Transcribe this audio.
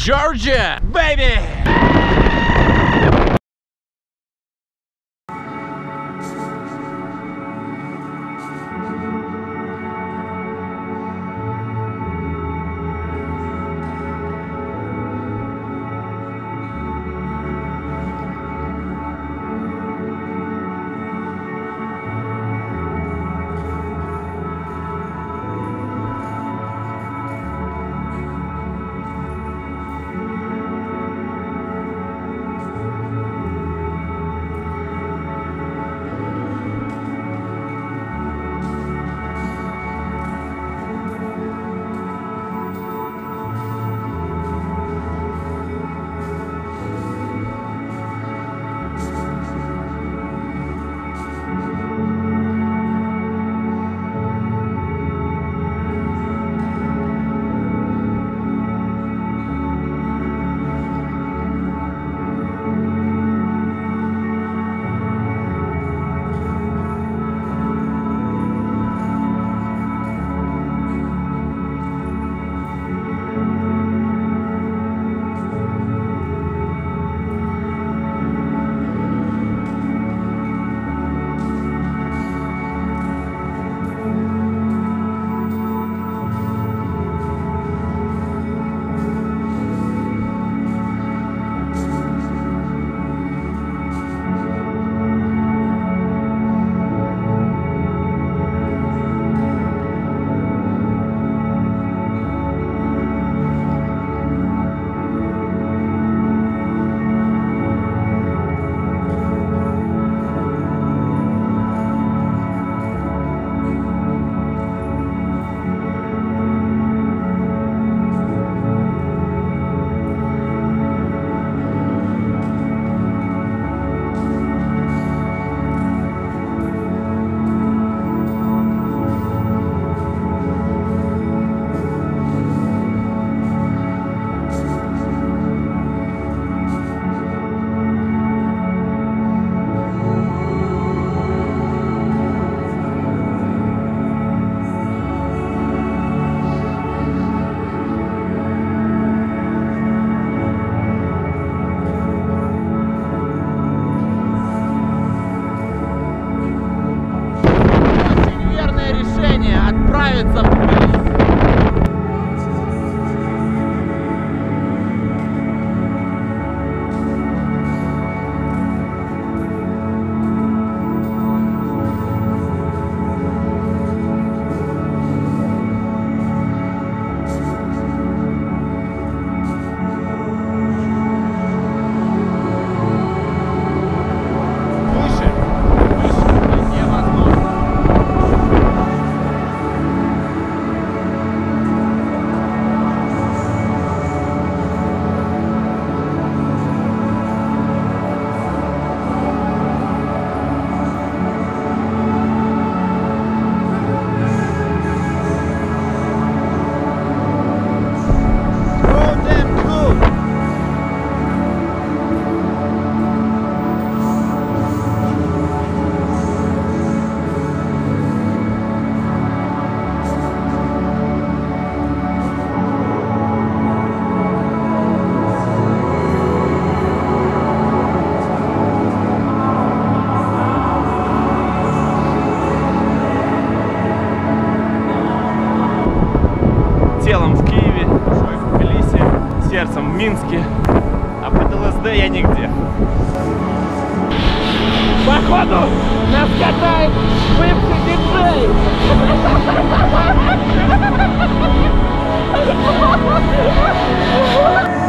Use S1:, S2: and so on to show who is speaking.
S1: Georgia, baby! Минске, а под ЛСД я нигде. Походу нас катает бывший диджей. Ha ha ha ha!